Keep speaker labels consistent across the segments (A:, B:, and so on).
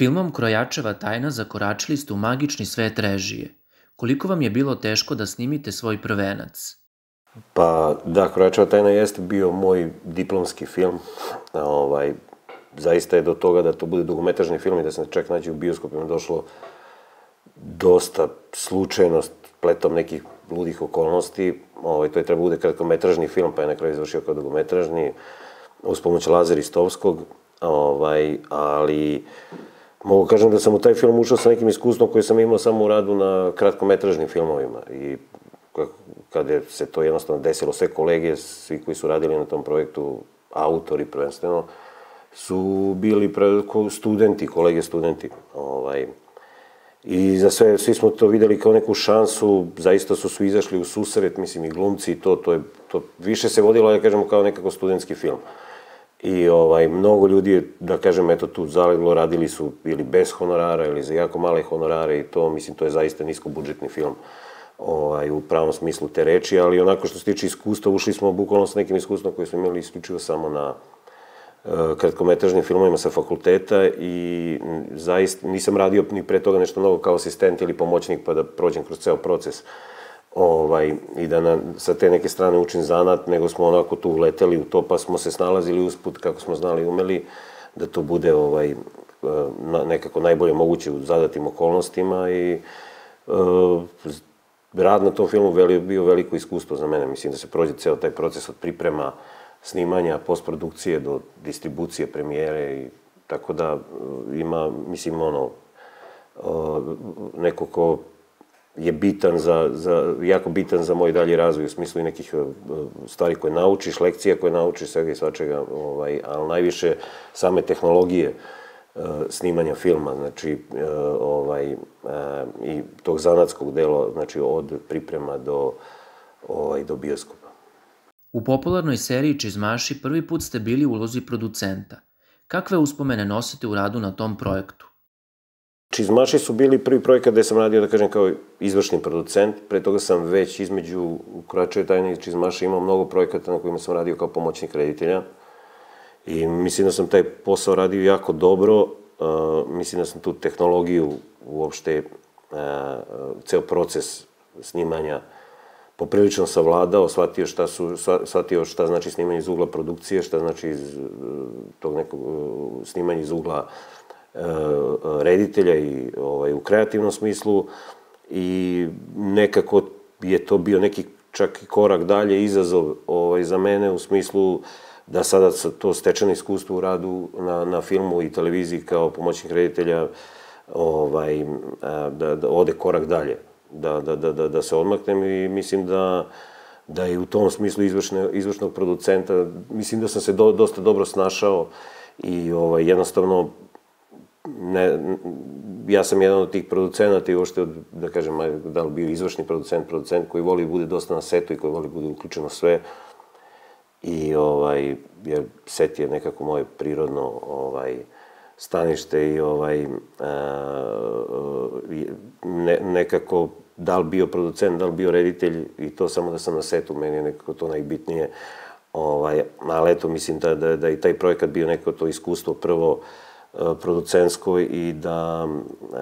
A: Filmom Krojačeva tajna zakoračili ste u magični svet režije. Koliko vam je bilo teško da snimite svoj prvenac?
B: Pa da, Krojačeva tajna jeste bio moj diplomski film. Ovaj, zaista je do toga da to bude dugometražni film i da se čak nađe u bioskopima došlo dosta slučajnost, pletom nekih ludih okolnosti. Ovaj, to je treba bude kratkometražni film, pa je na kraju završio kao dugometražni uz pomoć Lazar Istovskog. Ovaj, ali mogu kažem da sam u taj film ušao sa nekim iskustvom koje sam imao samo u radu na kratkometražnim filmovima i kada se to jednostavno desilo, sve kolege, svi koji su radili na tom projektu, autori prvenstveno, su bili studenti, kolege studenti. Ovaj, I za sve, svi smo to videli kao neku šansu, zaista su svi izašli u susret, mislim i glumci i to, to je, to više se vodilo, ja kažemo, kao nekako studentski film. I ovaj, mnogo ljudi je, da kažem, eto tu zaleglo, radili su ili bez honorara ili za jako male honorare i to, mislim, to je zaista niskobudžetni film ovaj, u pravom smislu te reči, ali onako što se tiče iskustva, ušli smo bukvalno sa nekim iskustvom koje smo imali isključivo samo na uh, kratkometražnim filmovima sa fakulteta i zaista nisam radio ni pre toga nešto mnogo kao asistent ili pomoćnik pa da prođem kroz ceo proces ovaj, i da na, sa te neke strane učim zanat, nego smo onako tu uleteli u to, pa smo se snalazili usput kako smo znali umeli, da to bude ovaj, na, nekako najbolje moguće u zadatim okolnostima i uh, rad na tom filmu veli, bio veliko iskustvo za mene. Mislim da se prođe ceo taj proces od priprema, snimanja, postprodukcije do distribucije, premijere i tako da ima, mislim, ono, neko ko je bitan za, za, jako bitan za moj dalji razvoj u smislu i nekih stvari koje naučiš, lekcija koje naučiš, svega i svačega, ovaj, ali najviše same tehnologije E, snimanja filma, znači e, ovaj, e, i tog zanatskog dela, znači od priprema do, ovaj, do bioskopa.
A: U popularnoj seriji Čizmaši prvi put ste bili u ulozi producenta. Kakve uspomene nosite u radu na tom projektu?
B: Čizmaši su bili prvi projekat gde sam radio, da kažem, kao izvršni producent. Pre toga sam već između Kračeve tajne i Čizmaša imao mnogo projekata na kojima sam radio kao pomoćnik reditelja. I mislim da sam taj posao radio jako dobro, uh, mislim da sam tu tehnologiju uopšte, uh, ceo proces snimanja poprilično savladao, shvatio šta su, shvatio šta znači snimanje iz ugla produkcije, šta znači iz tog nekog snimanja iz ugla uh, reditelja i ovaj, u kreativnom smislu i nekako je to bio neki čak i korak dalje izazov ovaj, za mene u smislu uh, da sada to stečeno iskustvo u radu na, na filmu i televiziji kao pomoćnik reditelja ovaj, da, da ode korak dalje, da, da, da, da, da se odmaknem i mislim da da je u tom smislu izvršne, izvršnog producenta, mislim da sam se do, dosta dobro snašao i ovaj, jednostavno ne, ja sam jedan od tih producenata i uopšte, da kažem, da li bio izvršni producent, producent koji voli da bude dosta na setu i koji voli da bude uključeno sve, i ovaj, jer set je nekako moje prirodno ovaj, stanište i ovaj, a, ne, nekako da li bio producent, da li bio reditelj i to samo da sam na setu, meni je nekako to najbitnije. Ovaj, ali eto, mislim da, da, da i taj projekat bio neko to iskustvo prvo producentsko i da e,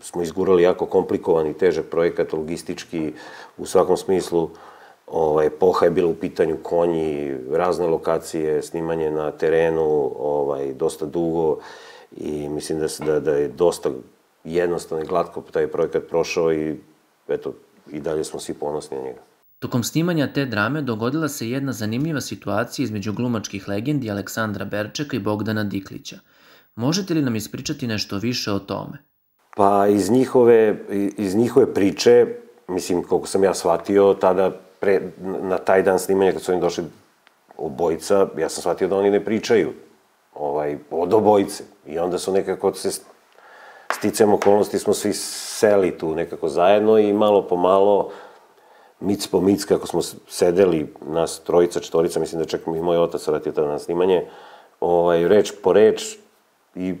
B: smo izgurali jako komplikovan i težak projekat, logistički, u svakom smislu, Ovaj, epoha je bila u pitanju konji, razne lokacije, snimanje na terenu, ovaj, dosta dugo i mislim da, se, da, da je dosta jednostavno i glatko taj projekat prošao i eto, i dalje smo svi ponosni na njega.
A: Tokom snimanja te drame dogodila se jedna zanimljiva situacija između glumačkih legendi Aleksandra Berčeka i Bogdana Diklića. Možete li nam ispričati nešto više o tome?
B: Pa iz njihove, iz njihove priče, mislim, koliko sam ja shvatio, tada pre, na taj dan snimanja kad su oni došli obojica, ja sam shvatio da oni ne pričaju ovaj, od obojice. I onda su nekako se sticam okolnosti smo svi seli tu nekako zajedno i malo po malo mic po mic kako smo sedeli, nas trojica, četvorica, mislim da čak i moj otac vratio tada na snimanje, ovaj, reč po reč i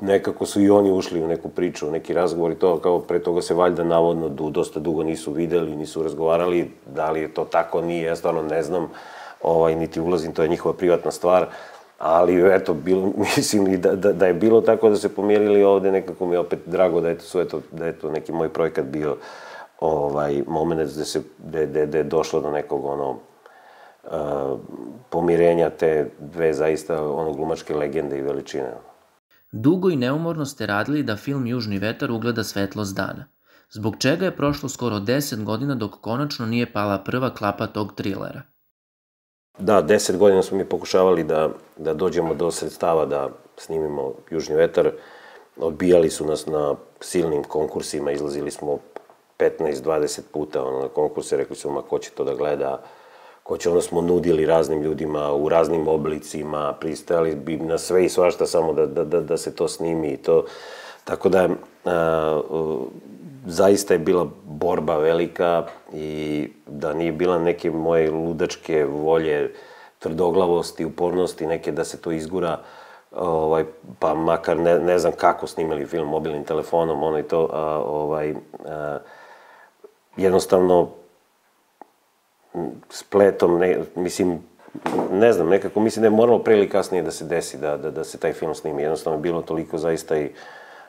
B: nekako su i oni ušli u neku priču, u neki razgovor i to kao pre toga se valjda navodno du, dosta dugo nisu videli, nisu razgovarali, da li je to tako, nije, ja stvarno ne znam, ovaj, niti ulazim, to je njihova privatna stvar, Ali, eto, bilo, mislim i da, da, da je bilo tako da se pomjerili ovde, nekako mi je opet drago da je to, eto, da je to neki moj projekat bio ovaj, moment da se, da, da, da je došlo do nekog, ono, pomirenja te dve zaista, ono, glumačke legende i veličine.
A: Dugo i neumorno ste radili da film Južni vetar ugleda svetlost dana. Zbog čega je prošlo skoro 10 godina dok konačno nije pala prva klapa tog trilera?
B: Da, deset godina smo mi pokušavali da, da dođemo do sredstava da snimimo Južni vetar. Odbijali su nas na silnim konkursima, izlazili smo 15-20 puta ono, na konkurse, rekli su ma ko će to da gleda, ko će, onda smo nudili raznim ljudima u raznim oblicima, pristajali bi na sve i svašta samo da, da, da, da se to snimi i to. Tako da, a, zaista je bila borba velika i da nije bila neke moje ludačke volje, tvrdoglavosti, upornosti, neke da se to izgura, ovaj, pa makar ne, ne znam kako snimali film mobilnim telefonom, ono i to, a, ovaj, a, jednostavno spletom, ne, mislim, ne znam, nekako mislim da je moralo pre ili kasnije da se desi, da, da, da se taj film snimi. Jednostavno je bilo toliko zaista i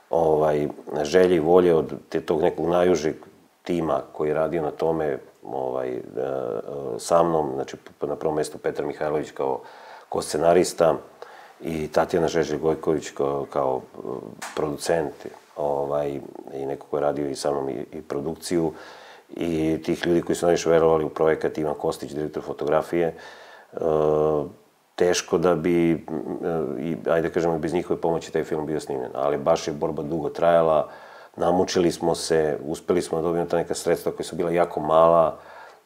B: ovaj, želje i volje od te, tog nekog najužeg tima koji je radio na tome ovaj, e, sa mnom, znači na prvom mestu Petar Mihajlović kao, kao scenarista i Tatjana Žeželj Gojković kao, kao e, producent ovaj, i neko ko je radio i sa mnom i, i produkciju i tih ljudi koji su najviše verovali u projekat, Ivan Kostić, direktor fotografije, e, teško da bi, e, ajde da kažemo, bez njihove pomoći taj film bio snimljen. Ali baš je borba dugo trajala, namučili smo se, uspeli smo da dobijemo ta neka sredstva koja su bila jako mala,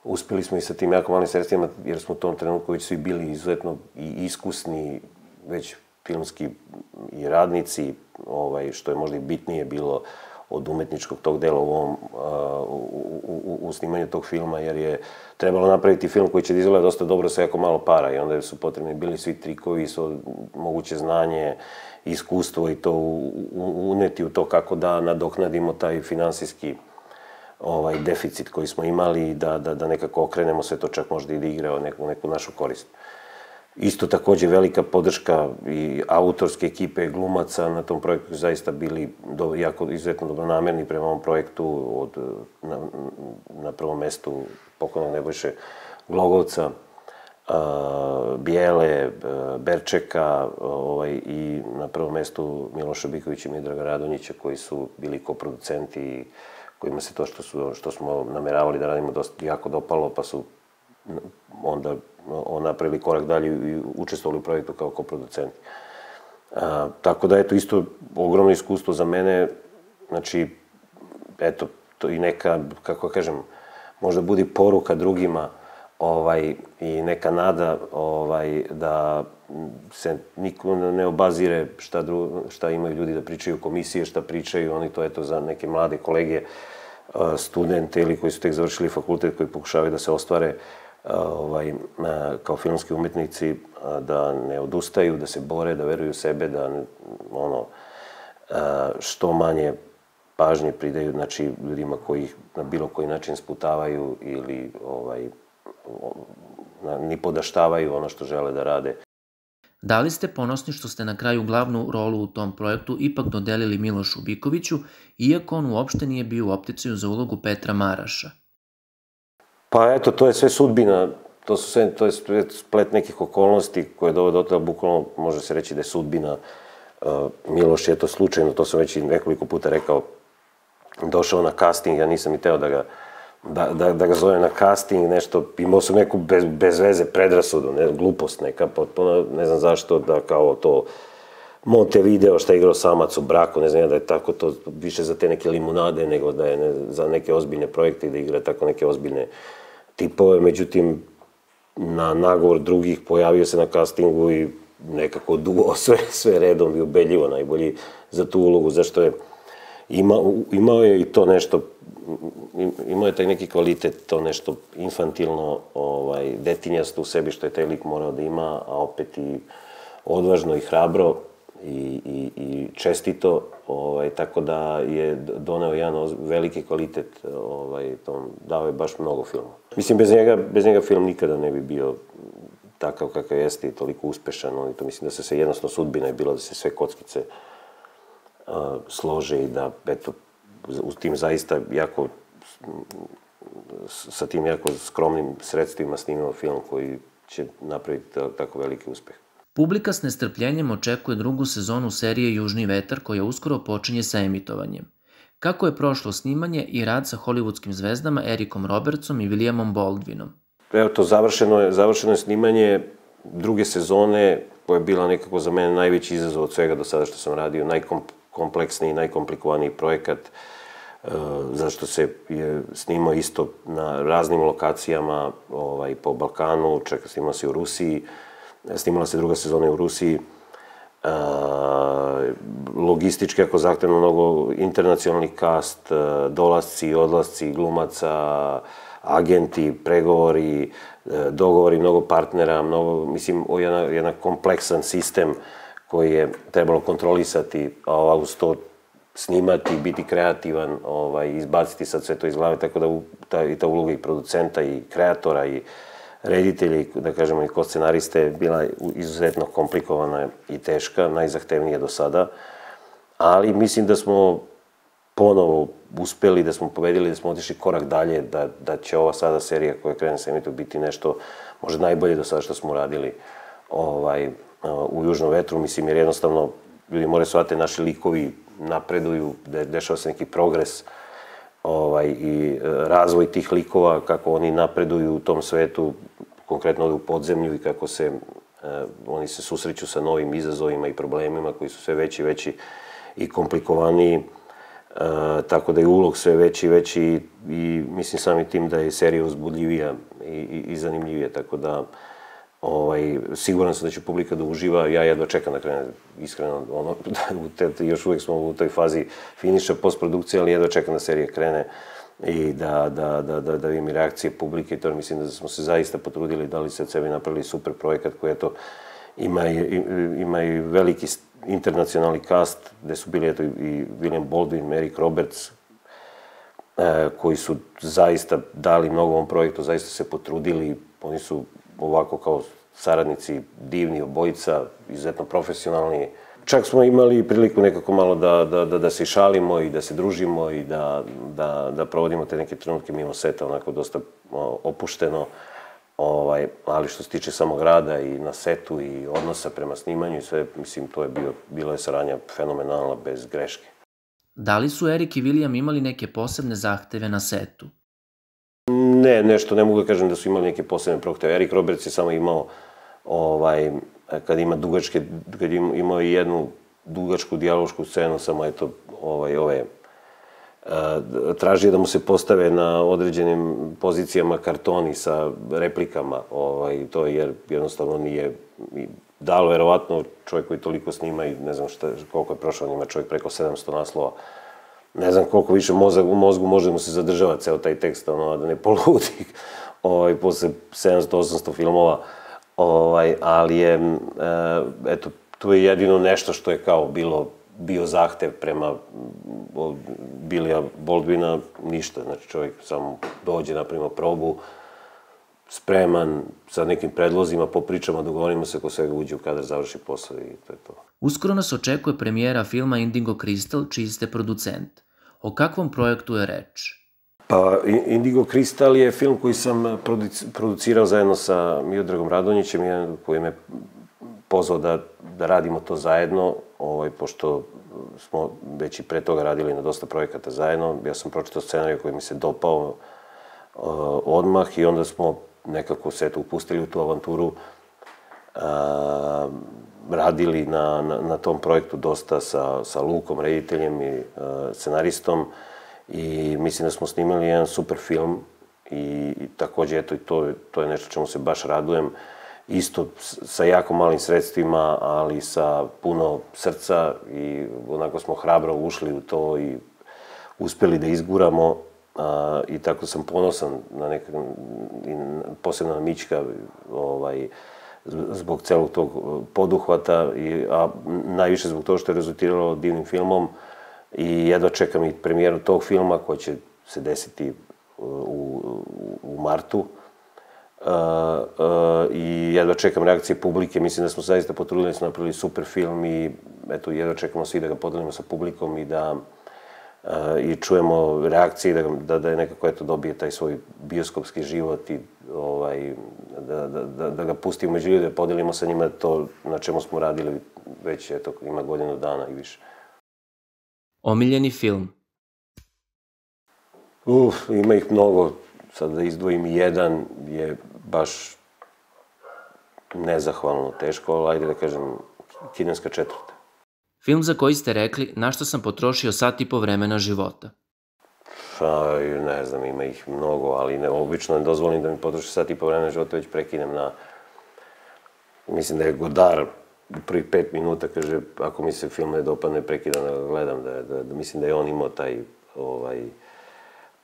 B: uspeli smo i sa tim jako malim sredstvima, jer smo u tom trenutku već svi bili izuzetno i iskusni, već filmski i radnici, ovaj, što je možda i bitnije bilo od umetničkog tog dela u, ovom, u, u, u snimanju tog filma, jer je trebalo napraviti film koji će da izgleda dosta dobro sa jako malo para i onda su potrebni bili svi trikovi, su moguće znanje, iskustvo i to uneti u to kako da nadoknadimo taj finansijski ovaj deficit koji smo imali da, da, da nekako okrenemo sve to čak možda i da igra neku, neku našu korist. Uh, Isto takođe velika podrška i autorske ekipe glumaca na tom projektu zaista bili do, jako izuzetno dobronamerni prema ovom projektu od, na, na prvom mestu pokojnog Nebojše Glogovca, a, Bijele, a, Berčeka ovaj, i na prvom mestu Miloša Bikovića i Midraga Radonjića koji su bili koproducenti i kojima se to što, su, što smo nameravali da radimo dosta jako dopalo, pa su onda on napravili korak dalje i učestvovali u projektu kao koproducenti. A, tako da, eto, isto ogromno iskustvo za mene, znači, eto, to i neka, kako kažem, možda budi poruka drugima, ovaj, i neka nada, ovaj, da se niko ne obazire šta, dru, šta imaju ljudi da pričaju komisije, šta pričaju oni to, eto, za neke mlade kolege, studente ili koji su tek završili fakultet, koji pokušavaju da se ostvare, ovaj, kao filmski umetnici da ne odustaju, da se bore, da veruju u sebe, da ono, što manje pažnje pridaju znači, ljudima koji ih na bilo koji način sputavaju ili ovaj, ni podaštavaju ono što žele da rade.
A: Da li ste ponosni što ste na kraju glavnu rolu u tom projektu ipak dodelili Milošu Bikoviću, iako on uopšte nije bio u opticiju za ulogu Petra Maraša?
B: Pa eto, to je sve sudbina, to su sve, to je splet nekih okolnosti koje dovode do toga, bukvalno može se reći da je sudbina. Uh, Miloš je to slučajno, to sam već i nekoliko puta rekao, došao na casting, ja nisam i teo da ga, da, da, da ga zove na casting, nešto, imao sam neku bez, bez veze predrasudu, ne, glupost neka, potpuno, ne znam zašto, da kao to, Montevideo šta je igrao samac u braku, ne znam ja da je tako to više za te neke limunade nego da je ne, za neke ozbiljne projekte i da igra tako neke ozbiljne tipove, međutim, na nagovor drugih pojavio se na castingu i nekako duo sve, sve redom i ubedljivo najbolji za tu ulogu, zašto je ima, imao je i to nešto, imao je taj neki kvalitet, to nešto infantilno, ovaj, detinjasto u sebi što je taj lik morao da ima, a opet i odvažno i hrabro i, i, i čestito, ovaj, tako da je doneo jedan veliki kvalitet, ovaj, tom, dao je baš mnogo filma. Mislim, bez njega, bez njega film nikada ne bi bio takav kakav jeste i toliko uspešan, on, to mislim da se sve jednostavno sudbina je bila da se sve kockice a, slože i da, eto, u tim zaista jako sa tim jako skromnim sredstvima snimimo film koji će napraviti tako veliki uspeh.
A: Publika s nestrpljenjem očekuje drugu sezonu serije Južni vetar koja uskoro počinje sa emitovanjem. Kako je prošlo snimanje i rad sa hollywoodskim zvezdama Erikom Robertsom i Williamom Baldwinom?
B: Evo to, završeno je, završeno je snimanje druge sezone koja je bila nekako za mene najveći izazov od svega do sada što sam radio, najkompleksniji, najkomplikovaniji projekat, e, zašto se je snimao isto na raznim lokacijama ovaj, po Balkanu, čeka snimao se u Rusiji, snimala se druga sezona u Rusiji, e, logistički ako zahtevno mnogo internacionalni kast, e, dolasci, odlasci glumaca, agenti, pregovori, e, dogovori mnogo partnera, mnogo, mislim, o jedan, jedan kompleksan sistem koji je trebalo kontrolisati, a uz to snimati, biti kreativan, ovaj, izbaciti sad sve to iz glave, tako da u, ta, i ta uloga i producenta i kreatora i reditelja i, da kažemo, i ko scenariste je bila izuzetno komplikovana i teška, najzahtevnija do sada, ali mislim da smo ponovo uspeli, da smo pobedili, da smo otišli korak dalje, da, da će ova sada serija koja krene sa emitom biti nešto možda najbolje do sada što smo uradili ovaj, u Južnom vetru, mislim, jer jednostavno ljudi moraju shvatiti, naši likovi napreduju, de, dešava se neki progres ovaj, i e, razvoj tih likova, kako oni napreduju u tom svetu, konkretno u podzemlju i kako se eh, oni se susreću sa novim izazovima i problemima koji su sve veći, veći i komplikovaniji. E, tako da je ulog sve veći i veći i mislim sami tim da je serija uzbudljivija i, i, i zanimljivija, tako da ovaj, siguran sam da će publika da uživa, ja jedva čekam da krene, iskreno, ono, te, još uvijek smo u toj fazi finiša postprodukcije, ali jedva čekam da serija krene i da, da, da, da, da vidim reakcije publike to mislim da smo se zaista potrudili, da li se od sebe napravili super projekat koji je to ima ima i veliki internacionalni kast, gde su bili eto, i William Baldwin, Merrick Roberts, e, koji su zaista dali mnogo ovom projektu, zaista se potrudili, oni su ovako kao saradnici divni obojica, izuzetno profesionalni. Čak smo imali priliku nekako malo da, da, da, da se šalimo i da se družimo i da, da, da provodimo te neke trenutke mimo seta, onako dosta opušteno. Ovaj, ali što se tiče samog rada i na setu i odnosa prema snimanju i sve, mislim, to je bio, bila je saradnja fenomenalna, bez greške.
A: Da li su Erik i William imali neke posebne zahteve na setu?
B: Ne, nešto, ne mogu da kažem da su imali neke posebne prohteve. Erik Roberts je samo imao, ovaj, kad ima dugačke, kad ima, imao i jednu dugačku dijalošku scenu, samo eto, ovaj, ove traži da mu se postave na određenim pozicijama kartoni sa replikama, ovaj, to jer jednostavno nije dalo verovatno čovjek koji toliko snima i ne znam šta, koliko je prošao, ima čovjek preko 700 naslova, ne znam koliko više mozak u mozgu može mu se zadržava ceo taj tekst, ono, da ne poludi ovaj, posle 700-800 filmova, ovaj, ali je, e, eto, tu je jedino nešto što je kao bilo bio zahtev prema Bilija Boldvina, ništa. Znači čovjek samo dođe, napravimo probu, spreman sa nekim predlozima, popričamo, dogovorimo se ko svega uđe u kadar, završi posao i to je to.
A: Uskoro nas očekuje premijera filma Indigo Crystal, čiji ste producent. O kakvom projektu je reč?
B: Pa, Indigo Crystal je film koji sam producirao zajedno sa Miodragom Radonjićem, koji me pozvao da, da radimo to zajedno, ovaj, pošto smo već i pre toga radili na dosta projekata zajedno. Ja sam pročitao scenariju koji mi se dopao uh, odmah i onda smo nekako se eto upustili u tu avanturu, uh, radili na, na, na tom projektu dosta sa, sa Lukom, rediteljem i uh, scenaristom i mislim da smo snimali jedan super film i, i takođe, eto, i to, to je nešto čemu se baš radujem. Isto sa jako malim sredstvima, ali sa puno srca i onako smo hrabro ušli u to i uspeli da izguramo a, i tako sam ponosan na nekak, i posebno na Mićka, ovaj, zbog celog tog poduhvata, i, a najviše zbog toga što je rezultiralo divnim filmom i jedva čekam i premijeru tog filma koja će se desiti u, u, u martu. Uh, i jedva čekam reakcije publike, mislim da smo zaista potrudili, da smo napravili super film i eto, jedva čekamo svi da ga podelimo sa publikom i da uh, i čujemo reakcije da, da, da je nekako eto dobije taj svoj bioskopski život i ovaj, da, da, da, da ga pustimo među ljude, da podelimo sa njima to na čemu smo radili već, eto, ima godinu dana i više.
A: Omiljeni film?
B: Uf, ima ih mnogo. Sad da izdvojim jedan je baš nezahvalno teško, ali ajde da kažem, kineska četvrta.
A: Film za koji ste rekli na što sam potrošio sat i po vremena života?
B: Pa, ne znam, ima ih mnogo, ali ne, obično ne dozvolim da mi potroši sat i po vremena života, već prekinem na... Mislim da je Godar u prvih pet minuta kaže, ako mi se film ne dopadne, prekidam da gledam, da, da, da mislim da je on imao taj ovaj,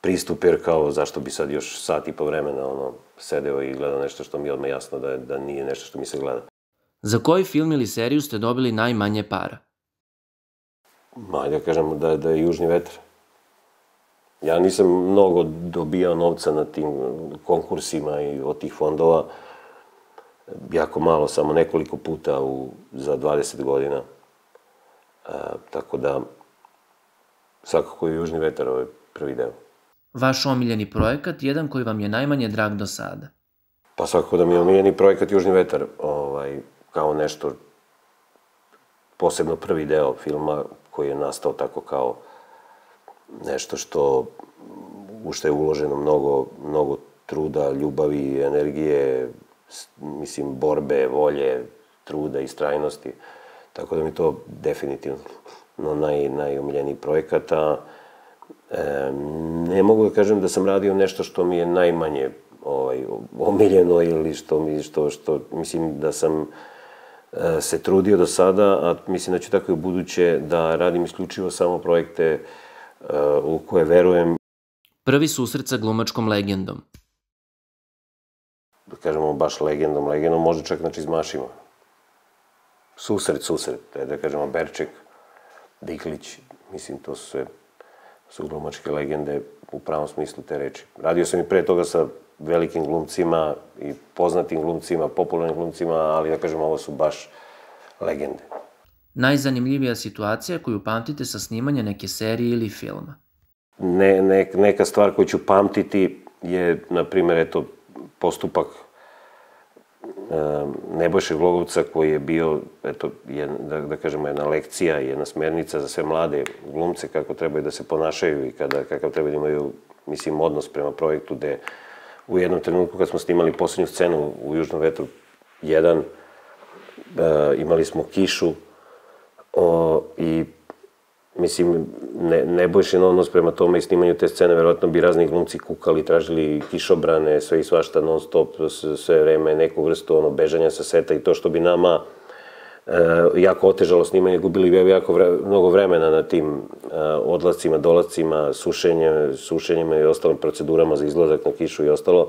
B: pristup, jer kao zašto bi sad još sat i po vremena ono, sedeo i gledao nešto što mi je odmah jasno da, da nije nešto što mi se gleda.
A: Za koji film ili seriju ste dobili najmanje para?
B: Ajde da kažemo da, da je Južni vetar. Ja nisam mnogo dobijao novca na tim konkursima i od tih fondova. Jako malo, samo nekoliko puta u, za 20 godina. E, tako da, svakako je Južni vetar ovaj prvi deo.
A: Vaš omiljeni projekat, jedan koji vam je najmanje drag do sada?
B: Pa svakako da mi je omiljeni projekat Južni vetar, ovaj, kao nešto, posebno prvi deo filma koji je nastao tako kao nešto što u što je uloženo mnogo, mnogo truda, ljubavi, energije, mislim, borbe, volje, truda i strajnosti. Tako da mi to definitivno no, naj, najomiljeniji projekat, a e, ne mogu da kažem da sam radio nešto što mi je najmanje ovaj, omiljeno ili što mi, što, što, mislim da sam se trudio do sada, a mislim da ću tako i u buduće da radim isključivo samo projekte e, u koje verujem.
A: Prvi susret sa glumačkom legendom.
B: Da kažemo baš legendom, legendom, možda čak na čizmašima. Susret, susret, da kažemo Berček, Diklić, mislim, to su sve su glumačke legende u pravom smislu te reči. Radio sam i pre toga sa velikim glumcima i poznatim glumcima, popularnim glumcima, ali da kažem, ovo su baš legende.
A: Najzanimljivija situacija koju pamtite sa snimanja neke serije ili filma?
B: Ne, ne, neka stvar koju ću pamtiti je, na primjer, eto, postupak Nebojše Glogovca koji je bio, eto, jedna, da, da kažemo, jedna lekcija, jedna smernica za sve mlade glumce kako trebaju da se ponašaju i kada, kakav trebaju da imaju, mislim, odnos prema projektu, gde u jednom trenutku kad smo snimali poslednju scenu u Južnom vetru 1, e, imali smo kišu o, i mislim, ne, nebojšen odnos prema tome i snimanju te scene, verovatno bi razni glumci kukali, tražili kišobrane, sve i svašta non stop, sve vreme, neku vrstu ono, bežanja sa seta i to što bi nama jako otežalo snimanje, gubili bi jako vre, mnogo vremena na tim e, odlacima, dolacima, sušenjem, sušenjima i ostalim procedurama za izlazak na kišu i ostalo.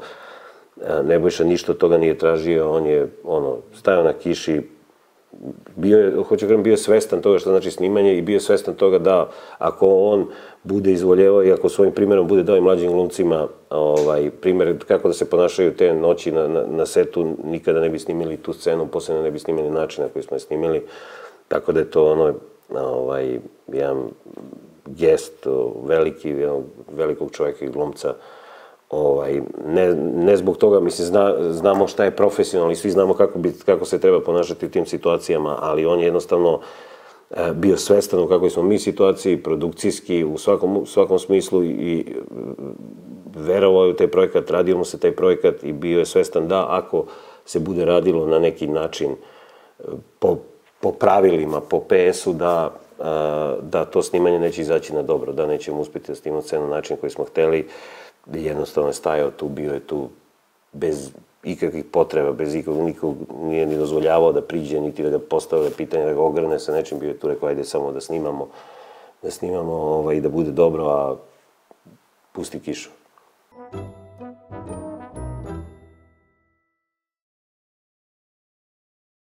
B: E, Nebojša ništa od toga nije tražio, on je ono, stajao na kiši, bio je, hoću kažem, bio je svestan toga što znači snimanje i bio je svestan toga da ako on bude izvoljevao i ako svojim primjerom bude dao i mlađim glumcima ovaj, primjer kako da se ponašaju te noći na, na, na setu, nikada ne bi snimili tu scenu, posebno ne bi snimili način na koji smo je snimili. Tako da je to ono, ovaj, jedan gest veliki, jednog velikog čoveka i glumca, ovaj, ne, ne zbog toga, mislim, zna, znamo šta je profesionalno i svi znamo kako, bi, kako se treba ponašati u tim situacijama, ali on je jednostavno e, bio svestan u kakvoj smo mi situaciji, produkcijski, u svakom, svakom smislu i verovao je u taj projekat, radio mu se taj projekat i bio je svestan da ako se bude radilo na neki način e, po, po pravilima, po PS-u, da, e, da to snimanje neće izaći na dobro, da nećemo uspeti da snimamo sve na način koji smo hteli, jednostavno je stajao tu, bio je tu bez ikakvih potreba, bez ikog, nikog nije ni dozvoljavao da priđe, niti da ga postave pitanje, da ga ogrne sa nečim, bio je tu rekao, ajde samo da snimamo, da snimamo ovaj, da bude dobro, a pusti kišu.